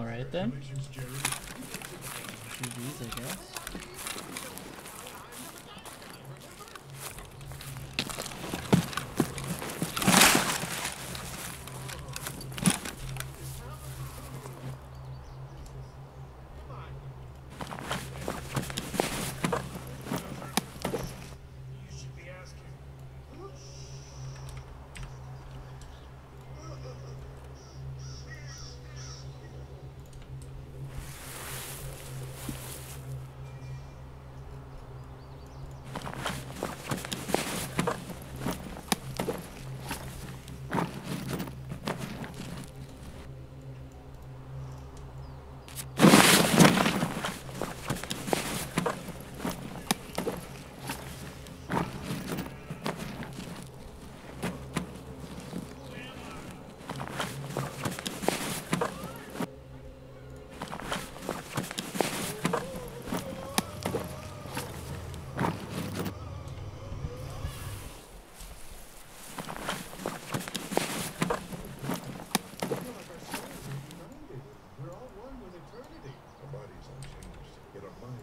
Alright then. GG's, I guess.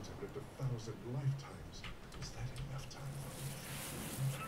Have lived a thousand lifetimes. Is that enough time for me?